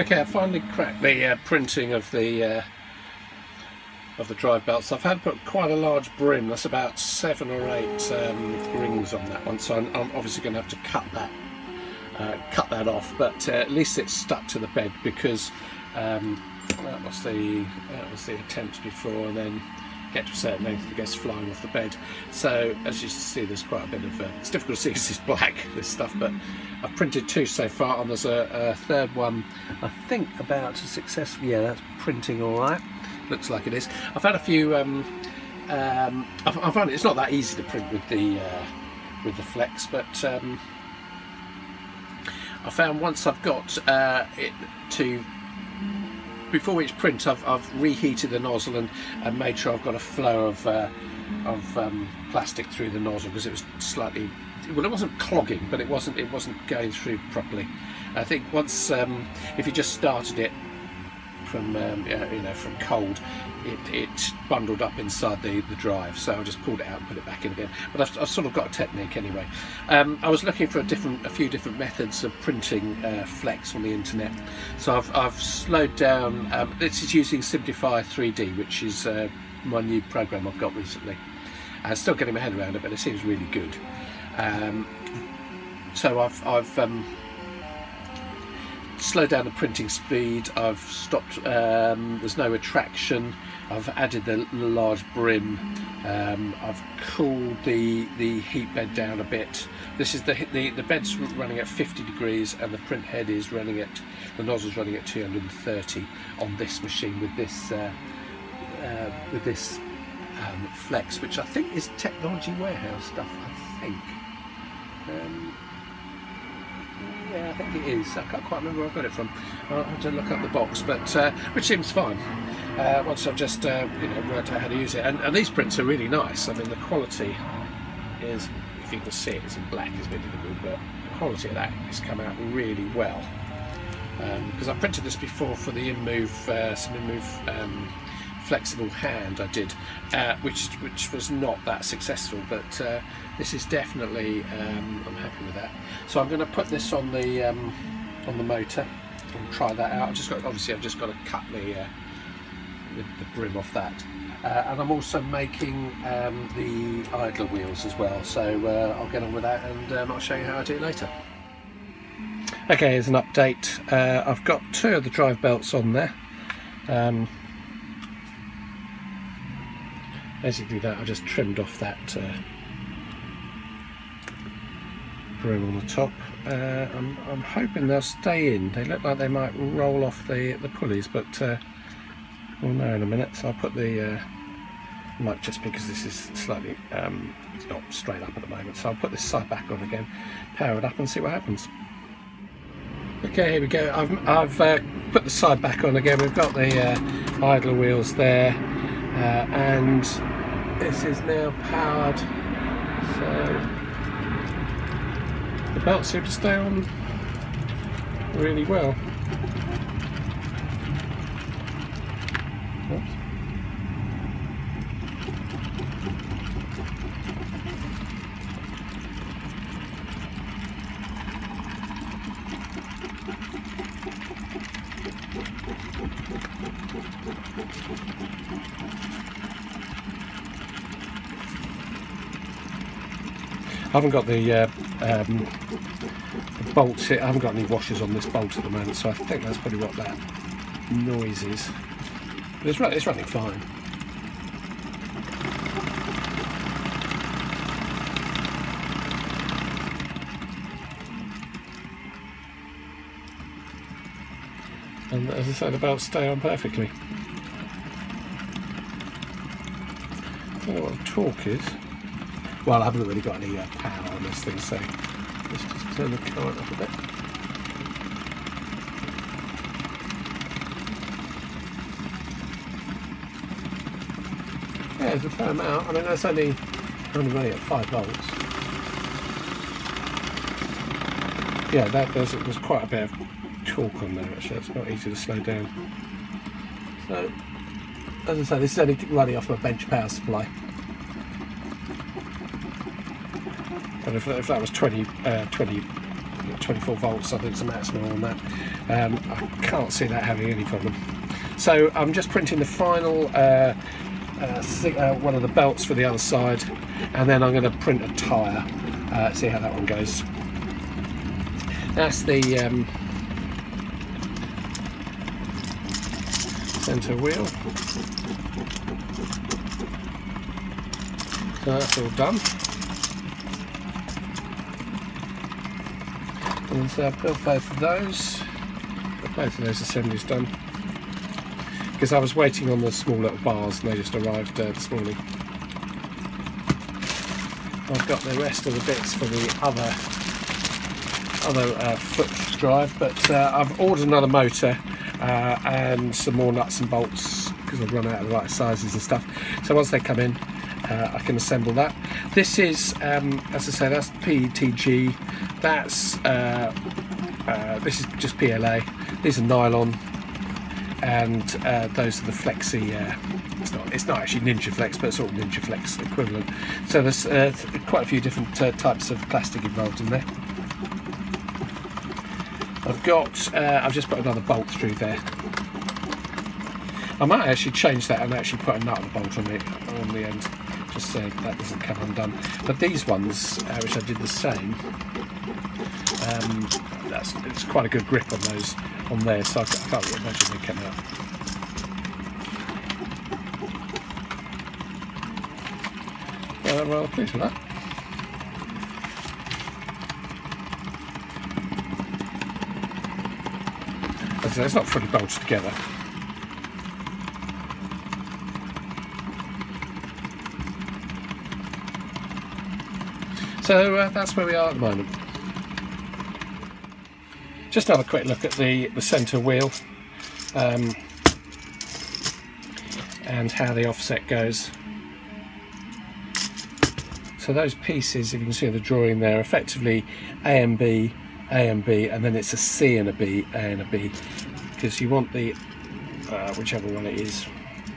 Okay, I finally cracked the uh, printing of the uh, of the drive belts. I've had put quite a large brim. That's about seven or eight um, rings on that one. So I'm, I'm obviously going to have to cut that uh, cut that off. But uh, at least it's stuck to the bed because um, that was the that was the attempt before, and then get to a certain length, it gets flying off the bed. So as you see, there's quite a bit of. Uh, it's difficult to see because it's black this stuff, but I've printed two so far, and there's a, a third one. I think about to success. Yeah, that's printing all right. Looks like it is. I've had a few. Um, um, I, I find it's not that easy to print with the uh, with the flex, but um, I found once I've got uh, it to before each print I've, I've, reheated the nozzle and, and, made sure I've got a flow of, uh, of um, plastic through the nozzle because it was slightly well it wasn't clogging but it wasn't it wasn't going through properly. I think once um, if you just started it from um, you know from cold it, it bundled up inside the, the drive. So I just pulled it out and put it back in again. But I've, I've sort of got a technique anyway. Um, I was looking for a different a few different methods of printing uh, flex on the internet. So I've, I've slowed down um, this is using Simplify 3D which is uh, my new program I've got recently. I'm still getting my head around it but it seems really good. Um, so I've, I've um, slowed down the printing speed. I've stopped um, there's no retraction, I've added the, large brim. Um, I've cooled the the heat bed down a bit. This is the, the the bed's running at 50 degrees and the print head is running at the nozzle's running at 230 on this machine with this uh, uh, with this um, flex which I think is technology warehouse stuff I think. Um, yeah, I think it is. I can't quite remember where I got it from. I'll have to look up the box, but uh, which seems fine. Uh, once I've just uh, you know worked out how to use it, and, and, these prints are really nice. I mean, the quality is, if you can see it, it's in black. It's a bit difficult, but the quality of that has come out really well. Because um, I printed this before for the InMoov, uh, some InMoov um, flexible hand I did, uh, which which was not that successful, but uh, this is definitely um, I'm happy with that. So I'm going to put this on the um, on the motor and try that out. I've just got obviously I've just got to cut the uh, the, the, brim off that. Uh, and I'm also making um, the idler wheels as well, so uh, I'll get on with that and um, I'll show you how I do it later. Okay, here's an update. Uh, I've got two of the drive belts on there. Um, basically that I just trimmed off that uh, brim on the top. Uh, I'm, I'm, hoping they'll stay in. They look like they might roll off the the pulleys but uh, we'll know in a minute. So I'll put the uh, might just because this is slightly um, it's not straight up at the moment. So I'll put this side back on again power it up and see what happens. Okay here we go. I've, I've uh, put the side back on again. We've got the uh, idler wheels there Uh, and this is now powered so the belt seems to stay on really well Oops. I haven't got the, uh, um, bolts here, I haven't got any washers on this bolt at the moment, so I think that's probably what that noise is. But it's, it's running fine. And as I said, the belts stay on perfectly. I don't know what the torque is. Well, I haven't really got any uh, power on this thing, so let's just turn the current up a bit. Yeah, there's a fair amount. I mean, that's only only running at 5 volts. Yeah, that there's, there's quite a bit of torque on there actually. It's not easy to slow down. So, as I say, this is only running off my bench power supply. But if, if that was 20, uh, 20 24 volts I think it's a maximum on that. Um, I can't see that having any problem. So I'm just printing the final uh, uh, uh, one of the belts for the other side and then I'm going to print a tyre uh, see how that one goes. That's the um, centre wheel. So that's all done so I've built both of those both of those assemblies done because I was waiting on the small little bars and they just arrived uh, this morning. I've got the rest of the bits for the other other uh, foot drive, but uh, I've ordered another motor uh, and some more nuts and bolts because I've run out of the right sizes and stuff. So once they come in, uh, I can assemble that. This is, um, as I say, that's PETG. That's uh, this is just PLA. These are nylon and uh, those are the flexi uh, it's not it's not actually ninja flex but sort of ninja flex equivalent. So there's uh, quite a few different uh, types of plastic involved in there. I've got uh, I've just put another bolt through there. I might actually change that and actually put another bolt on it on the end just so that doesn't come undone. But these ones uh, which I did the same um, that's it's quite a good grip on those on there, so I can't really imagine they came out. Well, rather pleased with that. It's not fully bolted together. So uh, that's where we are at the moment. Just have a quick look at the, the centre wheel um, and how the offset goes. So those pieces, if you can see the drawing there, effectively A and B, A and B, and then it's a C and a B, A and a B, because you want the, uh, whichever one it is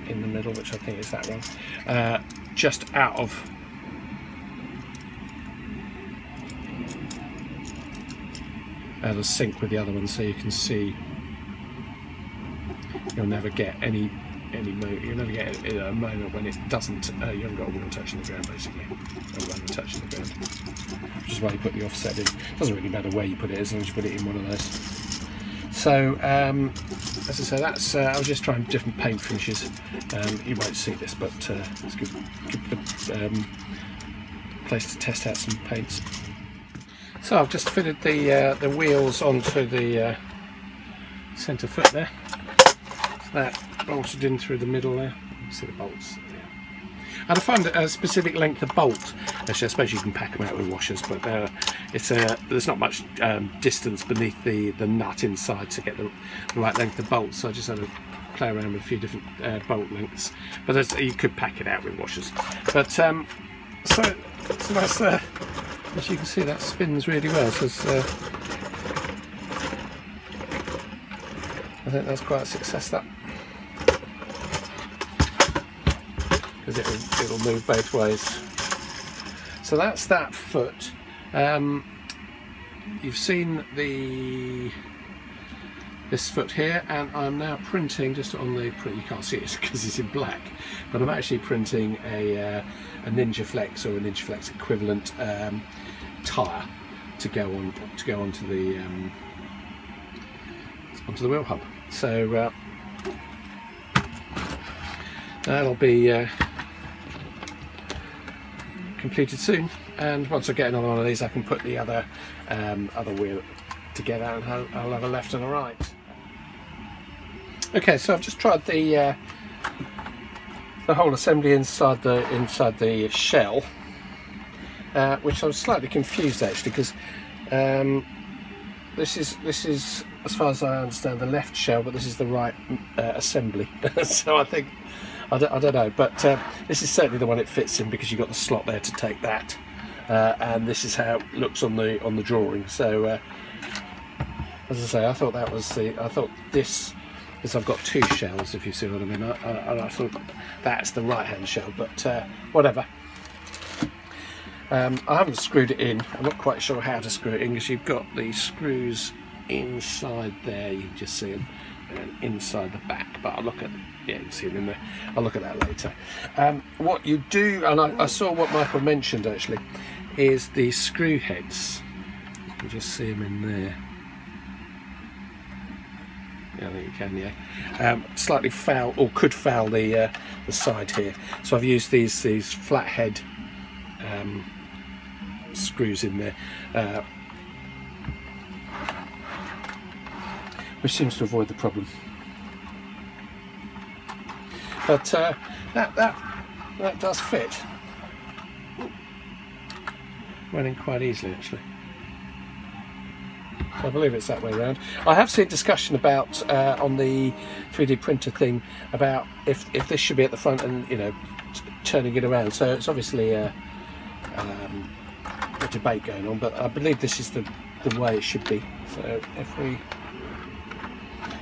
in the middle, which I think is that one, uh, just out of of sync with the other one so you can see you'll never get any any moment you'll never get a, a moment when it doesn't uh, you haven't got a wheel touching the ground basically a runner touching the ground which is why you put the offset in. It doesn't really matter where you put it as long as you put it in one of those. So um, as I say that's uh, I was just trying different paint finishes. Um, you won't see this but uh, it's a good, good um, place to test out some paints so I've just fitted the uh, the wheels onto the uh, centre foot there. So that bolted in through the middle there. See the bolts. And I find a specific length of bolt. Actually, I suppose you can pack them out with washers, but uh, it's a, there's not much um, distance beneath the, the nut inside to get the, the, right length of bolt. So I just had to play around with a few different uh, bolt lengths. But you could pack it out with washers. But um, so, so that's uh, as you can see that spins really well so uh, I think that's quite a success that. Because it'll, it'll move both ways. So that's that foot. Um, you've seen the this foot here and I'm now printing just on the print you can't see it because it's in black but I'm actually printing a, uh, a Ninja Flex or a Ninja Flex equivalent um, tyre to go on to go onto the um, onto the wheel hub. So uh, that'll be uh, completed soon. And once I get another one of these, I can put the other um, other wheel together, and I'll, have a left and a right. Okay, so I've just tried the uh, the whole assembly inside the inside the shell uh, which I was slightly confused actually because um, this is this is as far as I understand the left shell but this is the right uh, assembly so I think I don't, I don't know but uh, this is certainly the one it fits in because you've got the slot there to take that uh, and this is how it looks on the on the drawing so uh, as I say I thought that was the I thought this because I've got two shells if you see what I mean and I, I thought that's the right hand shell but uh, whatever Um, I haven't screwed it in. I'm not quite sure how to screw it in because you've got the screws inside there. You can just see them inside the back. But I'll look at yeah, you can see them in there. I'll look at that later. Um, what you do, and I, I, saw what Michael mentioned actually, is the screw heads. You can just see them in there. I think you can, yeah. Um, slightly foul, or could foul the uh, the side here. So I've used these these flathead um, screws in there, uh, which seems to avoid the problem. But uh, that that that does fit. In quite easily, actually. I believe it's that way around. I have seen discussion about uh, on the 3D printer thing about if if this should be at the front and you know turning it around. So it's obviously a, um, a debate going on, but I believe this is the the way it should be. So if we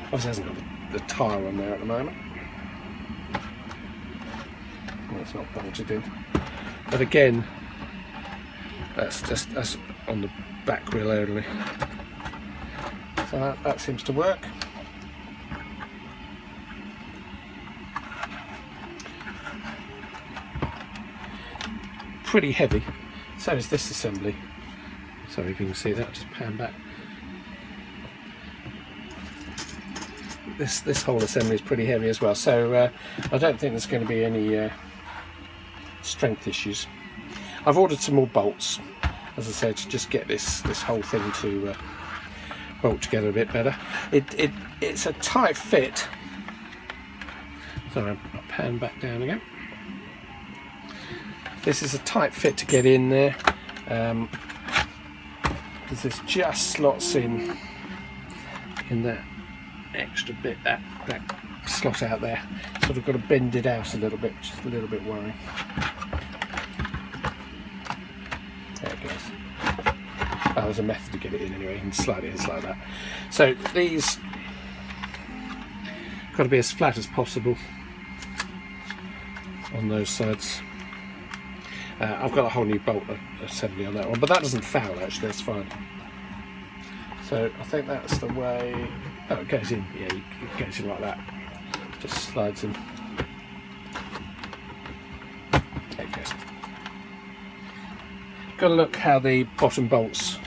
obviously hasn't got the, the tyre on there at the moment. Well, it's not bolted in, but again, that's just that's on the back wheel only. So that, that seems to work. Pretty heavy. So is this assembly. Sorry if you can see that, just pan back. This, this whole assembly is pretty heavy as well, so uh, I don't think there's going to be any uh, strength issues. I've ordered some more bolts, as I said, to just get this, this whole thing to uh, bolt together a bit better. It, it It's a tight fit. Sorry, I'll pan back down again. This is a tight fit to get in there. Um, because this just slots in in that extra bit, that, that slot out there. Sort of got to bend it out a little bit, which is a little bit worrying. Oh, there's a method to get it in anyway, you can slide it in like that. So these got to be as flat as possible on those sides. Uh, I've got a whole new bolt assembly on that one, but that doesn't foul actually, that's fine. So I think that's the way, oh it goes in, yeah, it goes in like that, just slides in. There it goes. Got to look how the bottom bolts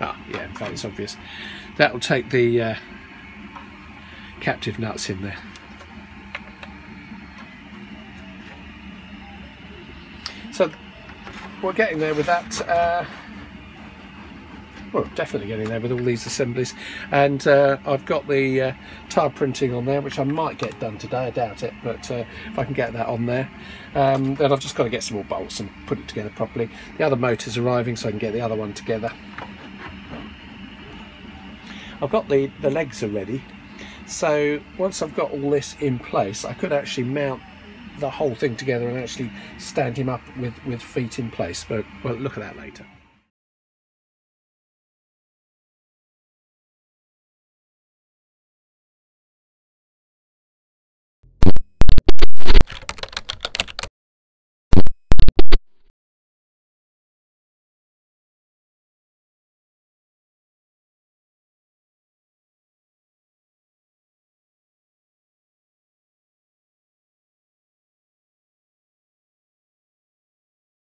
Ah yeah in fact it's obvious. That will take the uh, captive nuts in there. So we're getting there with that. Uh, well, definitely getting there with all these assemblies. And uh, I've got the uh, tile printing on there, which I might get done today. I doubt it, but uh, if I can get that on there, um, then I've just got to get some more bolts and put it together properly. The other motor's arriving, so I can get the other one together. I've got the, the legs are ready. So once I've got all this in place, I could actually mount the whole thing together and actually stand him up with, with feet in place. But we'll look at that later.